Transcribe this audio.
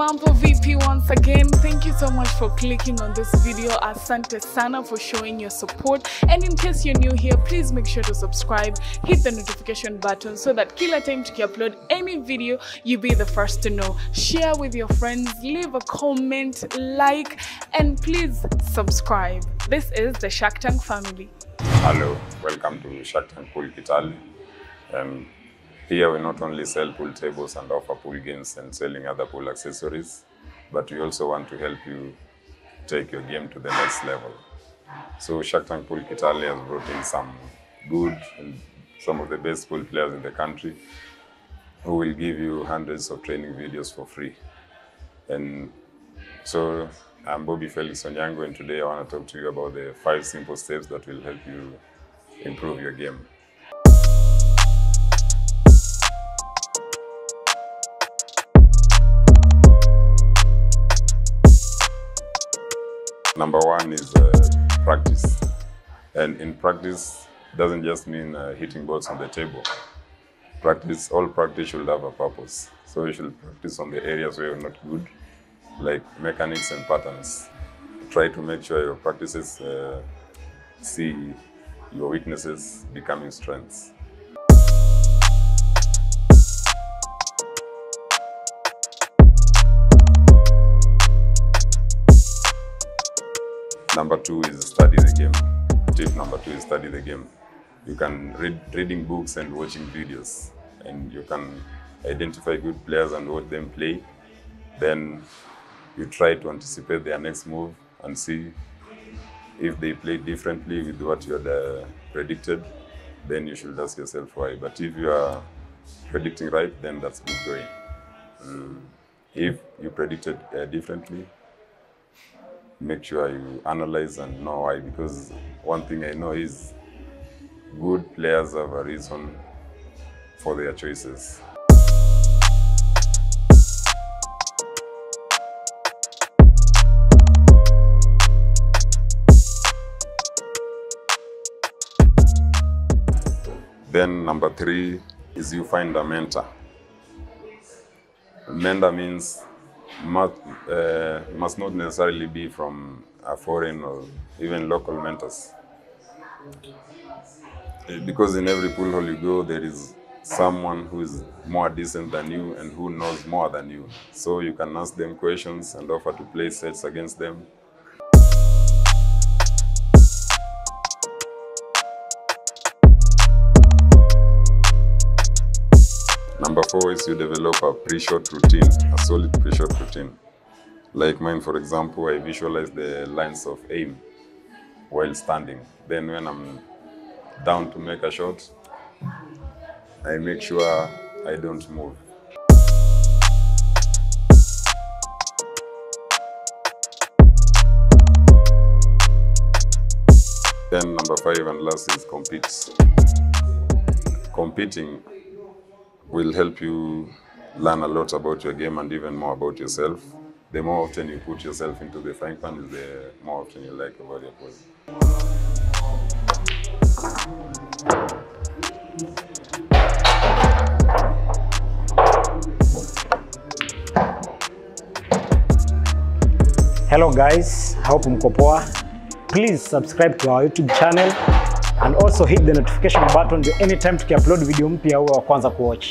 Mambo VP once again. Thank you so much for clicking on this video. Asante sana for showing your support. And in case you're new here, please make sure to subscribe, hit the notification button so that kila time to upload any video, you be the first to know. Share with your friends, leave a comment, like, and please subscribe. This is the Shark Tank family. Hello, welcome to Shark Tank Pool Kitale. Um, here we not only sell pool tables and offer pool games and selling other pool accessories, but we also want to help you take your game to the next level. So Shark Tank Pool Kitale has brought in some good and some of the best pool players in the country who will give you hundreds of training videos for free. And so I'm Bobby Felix Onyango, and today I want to talk to you about the five simple steps that will help you improve your game. Number one is uh, practice. And in practice, doesn't just mean uh, hitting balls on the table. Practice, all practice should have a purpose. So you should practice on the areas where you're not good, like mechanics and patterns. Try to make sure your practices uh, see your weaknesses becoming strengths. Number two is study the game. Tip number two is study the game. You can read reading books and watching videos, and you can identify good players and watch them play. Then you try to anticipate their next move and see if they play differently with what you had uh, predicted. Then you should ask yourself why. But if you are predicting right, then that's good going. Mm. If you predicted uh, differently, make sure you analyze and know why because one thing I know is good players have a reason for their choices. Then number three is you find a mentor. A mentor means must, uh, must not necessarily be from a foreign or even local mentors. Uh, Because in every pool hall you go, there is someone who is more decent than you and who knows more than you. So you can ask them questions and offer to play sets against them. You develop a pre-shot routine, a solid pre-shot routine. Like mine, for example, I visualize the lines of aim while standing. Then when I'm down to make a shot, I make sure I don't move. Then number five and last is compete. Competing will help you learn a lot about your game and even more about yourself. The more often you put yourself into the frying pan, the more often you like about your pool. Hello guys, hope mko poa. Please subscribe to our YouTube channel and also hit the notification button anytime tukiupload video mpya uwe wa kwanza kuwatch.